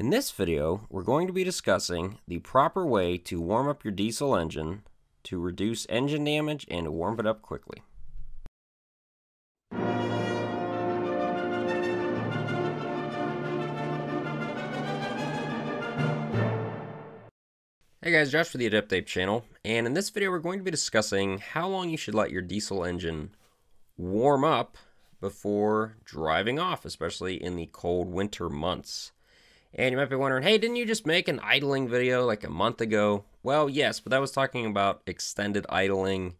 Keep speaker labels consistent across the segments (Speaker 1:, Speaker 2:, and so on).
Speaker 1: In this video, we're going to be discussing the proper way to warm up your diesel engine to reduce engine damage and warm it up quickly. Hey guys, Josh for the Adept Ape channel, and in this video we're going to be discussing how long you should let your diesel engine warm up before driving off, especially in the cold winter months. And you might be wondering, hey, didn't you just make an idling video like a month ago? Well, yes, but that was talking about extended idling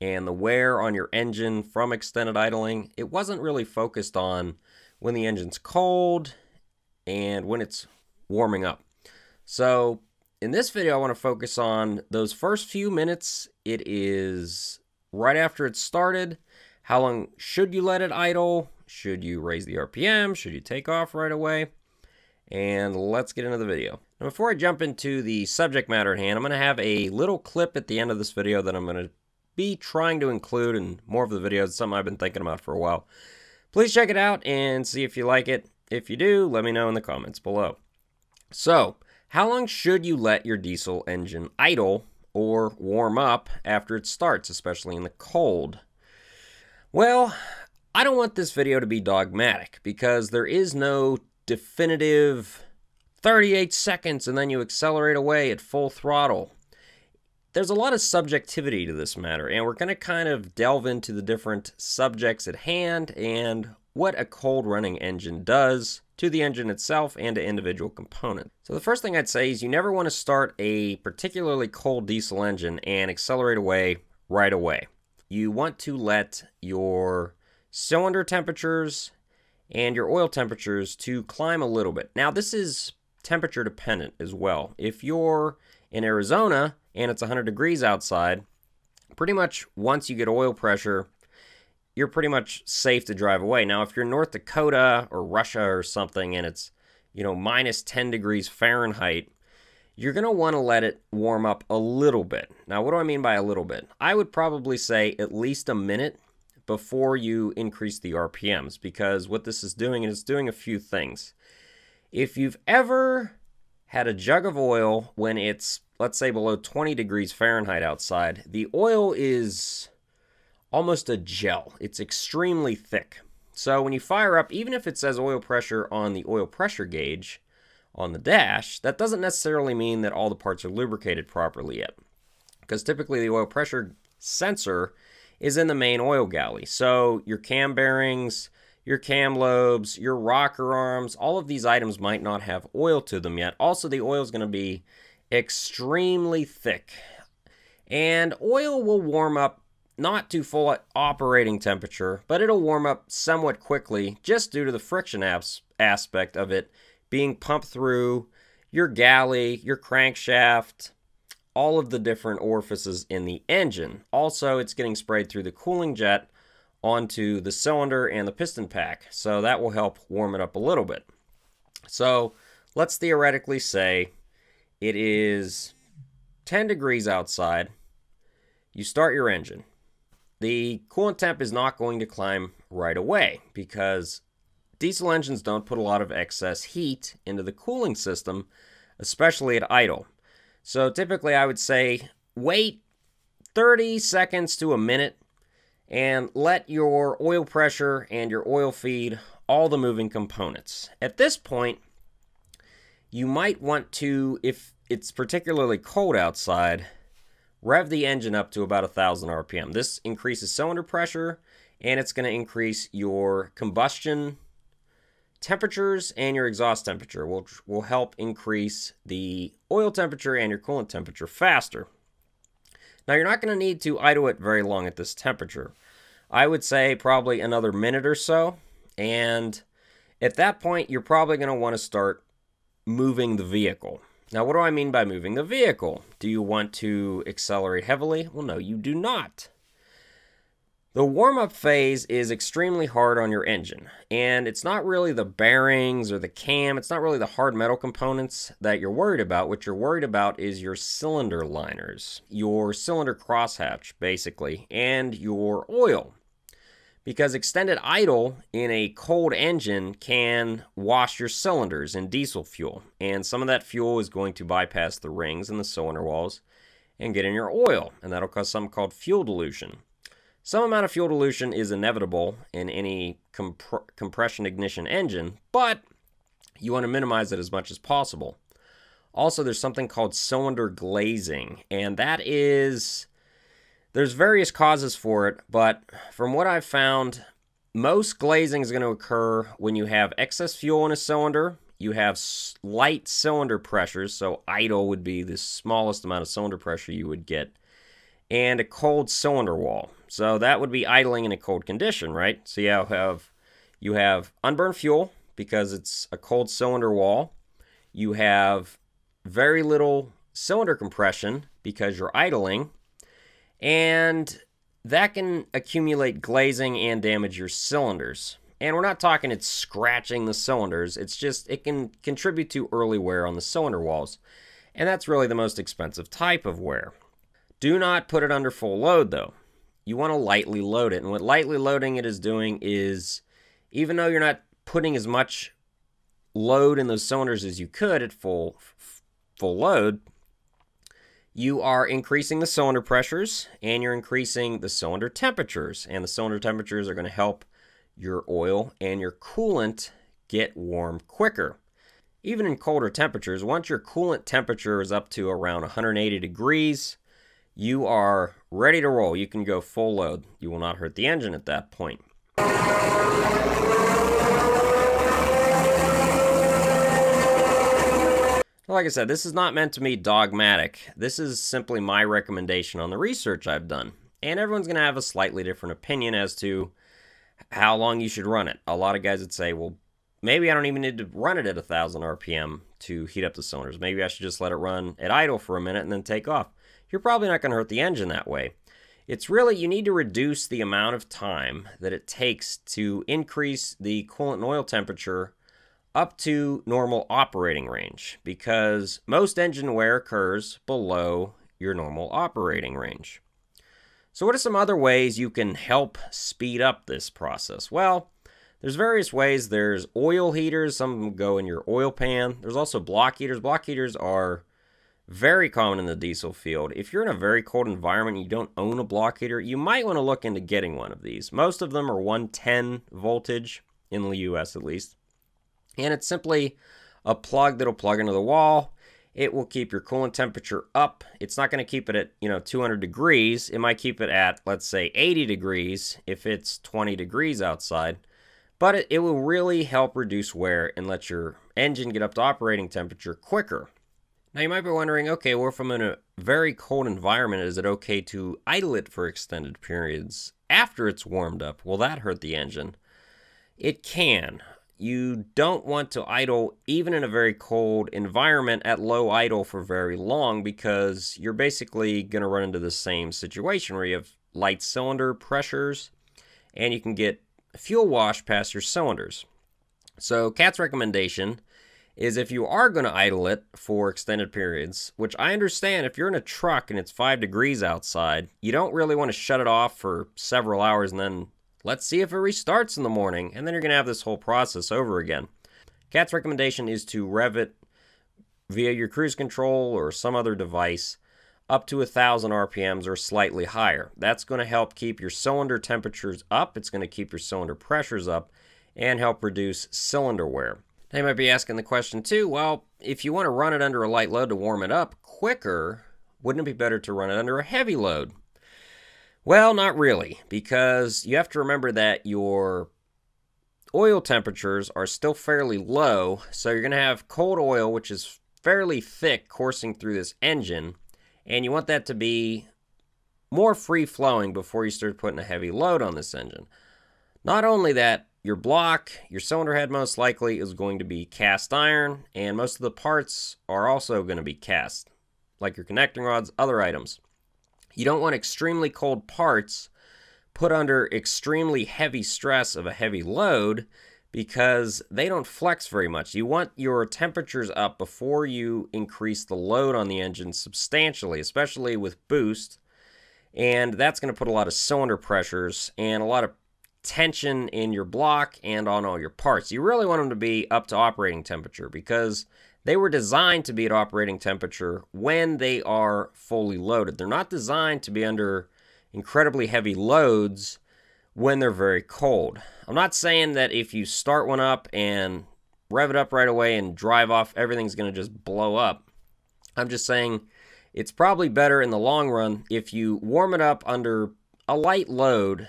Speaker 1: and the wear on your engine from extended idling. It wasn't really focused on when the engine's cold and when it's warming up. So in this video, I want to focus on those first few minutes. It is right after it started. How long should you let it idle? Should you raise the RPM? Should you take off right away? And let's get into the video. Now, before I jump into the subject matter at hand, I'm going to have a little clip at the end of this video that I'm going to be trying to include in more of the videos, something I've been thinking about for a while. Please check it out and see if you like it. If you do, let me know in the comments below. So, how long should you let your diesel engine idle or warm up after it starts, especially in the cold? Well, I don't want this video to be dogmatic because there is no definitive 38 seconds and then you accelerate away at full throttle. There's a lot of subjectivity to this matter, and we're going to kind of delve into the different subjects at hand and what a cold running engine does to the engine itself and to individual components. So the first thing I'd say is you never want to start a particularly cold diesel engine and accelerate away right away. You want to let your cylinder temperatures and your oil temperatures to climb a little bit. Now, this is temperature dependent as well. If you're in Arizona and it's 100 degrees outside, pretty much once you get oil pressure, you're pretty much safe to drive away. Now, if you're in North Dakota or Russia or something and it's, you know, minus 10 degrees Fahrenheit, you're going to want to let it warm up a little bit. Now, what do I mean by a little bit? I would probably say at least a minute before you increase the RPMs because what this is doing is doing a few things. If you've ever had a jug of oil when it's, let's say, below 20 degrees Fahrenheit outside, the oil is almost a gel. It's extremely thick. So when you fire up, even if it says oil pressure on the oil pressure gauge on the dash, that doesn't necessarily mean that all the parts are lubricated properly yet. Because typically the oil pressure sensor is in the main oil galley. So your cam bearings, your cam lobes, your rocker arms, all of these items might not have oil to them yet. Also, the oil is going to be extremely thick. And oil will warm up not to full operating temperature, but it'll warm up somewhat quickly just due to the friction aspect of it being pumped through your galley, your crankshaft, all of the different orifices in the engine. Also, it's getting sprayed through the cooling jet onto the cylinder and the piston pack. So that will help warm it up a little bit. So let's theoretically say it is 10 degrees outside. You start your engine. The coolant temp is not going to climb right away because diesel engines don't put a lot of excess heat into the cooling system, especially at idle. So typically I would say wait 30 seconds to a minute and let your oil pressure and your oil feed all the moving components. At this point, you might want to, if it's particularly cold outside, rev the engine up to about 1000 RPM. This increases cylinder pressure and it's going to increase your combustion temperatures and your exhaust temperature will, will help increase the oil temperature and your coolant temperature faster. Now you're not going to need to idle it very long at this temperature. I would say probably another minute or so. And at that point, you're probably going to want to start moving the vehicle. Now, what do I mean by moving the vehicle? Do you want to accelerate heavily? Well, no, you do not. The warm-up phase is extremely hard on your engine, and it's not really the bearings or the cam, it's not really the hard metal components that you're worried about. What you're worried about is your cylinder liners, your cylinder crosshatch, basically, and your oil. because extended idle in a cold engine can wash your cylinders in diesel fuel. And some of that fuel is going to bypass the rings and the cylinder walls and get in your oil. And that'll cause something called fuel dilution. Some amount of fuel dilution is inevitable in any comp- compression ignition engine, but you want to minimize it as much as possible. Also, there's something called cylinder glazing, and that is there's various causes for it, but from what I've found, most glazing is going to occur when you have excess fuel in a cylinder, you have light cylinder pressures, so idle would be the smallest amount of cylinder pressure you would get, and a cold cylinder wall. So that would be idling in a cold condition, right? So you have you have unburned fuel because it's a cold cylinder wall. You have very little cylinder compression because you're idling and that can accumulate glazing and damage your cylinders. And we're not talking it's scratching the cylinders, it's just it can contribute to early wear on the cylinder walls. And that's really the most expensive type of wear. Do not put it under full load though. You want to lightly load it. And what lightly loading it is doing is even though you're not putting as much load in those cylinders as you could at full full load, you are increasing the cylinder pressures and you're increasing the cylinder temperatures. And the cylinder temperatures are going to help your oil and your coolant get warm quicker. Even in colder temperatures, once your coolant temperature is up to around 180 degrees, you are ready to roll. You can go full load. You will not hurt the engine at that point. Like I said, this is not meant to be dogmatic. This is simply my recommendation on the research I've done. And everyone's going to have a slightly different opinion as to how long you should run it. A lot of guys would say, well, maybe I don't even need to run it at 1,000 RPM to heat up the cylinders. Maybe I should just let it run at idle for a minute and then take off. You're probably not going to hurt the engine that way. It's really, you need to reduce the amount of time that it takes to increase the coolant and oil temperature up to normal operating range because most engine wear occurs below your normal operating range. So, what are some other ways you can help speed up this process? Well, there's various ways. There's oil heaters, some go in your oil pan. There's also block heaters. Block heaters are very common in the diesel field. If you're in a very cold environment and you don't own a block heater, you might want to look into getting one of these. Most of them are 110 voltage in the US at least. And it's simply a plug that'll plug into the wall. It will keep your coolant temperature up. It's not going to keep it at, you know, 200 degrees. It might keep it at, let's say, 80 degrees if it's 20 degrees outside. But it, it will really help reduce wear and let your engine get up to operating temperature quicker. Now you might be wondering, okay, I'm in a very cold environment, is it okay to idle it for extended periods after it's warmed up? Will that hurt the engine? It can you don't want to idle even in a very cold environment at low idle for very long because you're basically going to run into the same situation where you have light cylinder pressures and you can get fuel wash past your cylinders. So, Cat's recommendation is if you are going to idle it for extended periods, which I understand if you're in a truck and it's 5 degrees outside, you don't really want to shut it off for several hours and then Let's see if it restarts in the morning, and then you're going to have this whole process over again. Cat's recommendation is to rev it via your cruise control or some other device up to 1000 RPMs or slightly higher. That's going to help keep your cylinder temperatures up, it's going to keep your cylinder pressures up, and help reduce cylinder wear. You might be asking the question too well, if you want to run it under a light load to warm it up quicker, wouldn't it be better to run it under a heavy load? Well, not really, because you have to remember that your oil temperatures are still fairly low, so you're going to have cold oil, which is fairly thick, coursing through this engine, and you want that to be more free flowing before you start putting a heavy load on this engine. Not only that, your block, your cylinder head most likely is going to be cast iron, and most of the parts are also going to be cast, like your connecting rods, other items. You don't want extremely cold parts put under extremely heavy stress of a heavy load because they don't flex very much. You want your temperatures up before you increase the load on the engine substantially, especially with boost. And that's going to put a lot of cylinder pressures and a lot of tension in your block and on all your parts. You really want them to be up to operating temperature because they were designed to be at operating temperature when they are fully loaded. They're not designed to be under incredibly heavy loads when they're very cold. I'm not saying that if you start one up and rev it up right away and drive off, everything's going to just blow up. I'm just saying it's probably better in the long run if you warm it up under a light load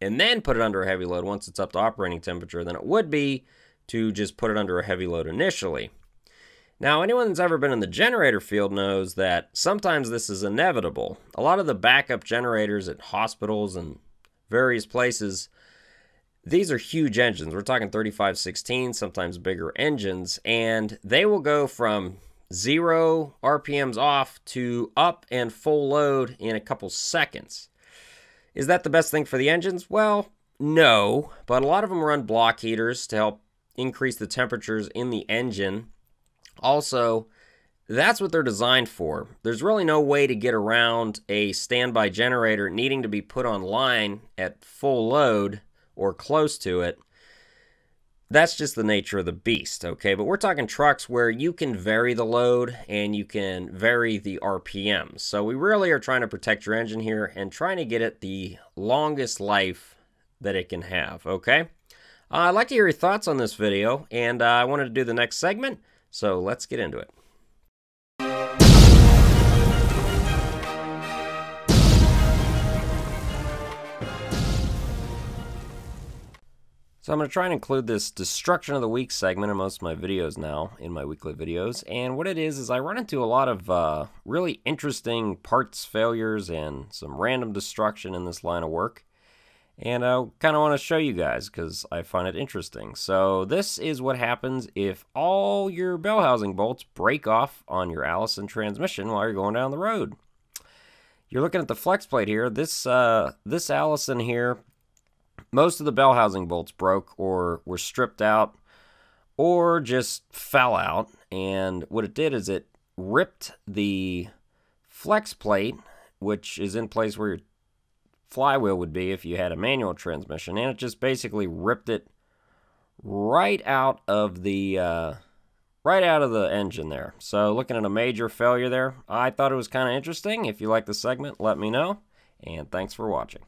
Speaker 1: and then put it under a heavy load once it's up to operating temperature than it would be to just put it under a heavy load initially. Now, anyone that's ever been in the generator field knows that sometimes this is inevitable. A lot of the backup generators at hospitals and various places, these are huge engines. We're talking 3516, sometimes bigger engines, and they will go from zero RPMs off to up and full load in a couple seconds. Is that the best thing for the engines? Well, no, but a lot of them run block heaters to help increase the temperatures in the engine. Also, that's what they're designed for. There's really no way to get around a standby generator needing to be put online at full load or close to it that's just the nature of the beast, okay? But we're talking trucks where you can vary the load and you can vary the RPM. So we really are trying to protect your engine here and trying to get it the longest life that it can have, okay? Uh, I'd like to hear your thoughts on this video, and uh, I wanted to do the next segment, so let's get into it. So I'm going to try and include this Destruction of the Week segment in most of my videos now, in my weekly videos. And what it is, is I run into a lot of uh, really interesting parts failures and some random destruction in this line of work. And I kind of want to show you guys because I find it interesting. So this is what happens if all your bell housing bolts break off on your Allison transmission while you're going down the road. You're looking at the flex plate here. This uh, this Allison here most of the bell housing bolts broke or were stripped out or just fell out. And what it did is it ripped the flex plate, which is in place where your flywheel would be if you had a manual transmission, and it just basically ripped it right out of the uh, right out of the engine there. So looking at a major failure there, I thought it was kind of interesting. If you like the segment, let me know, and thanks for watching.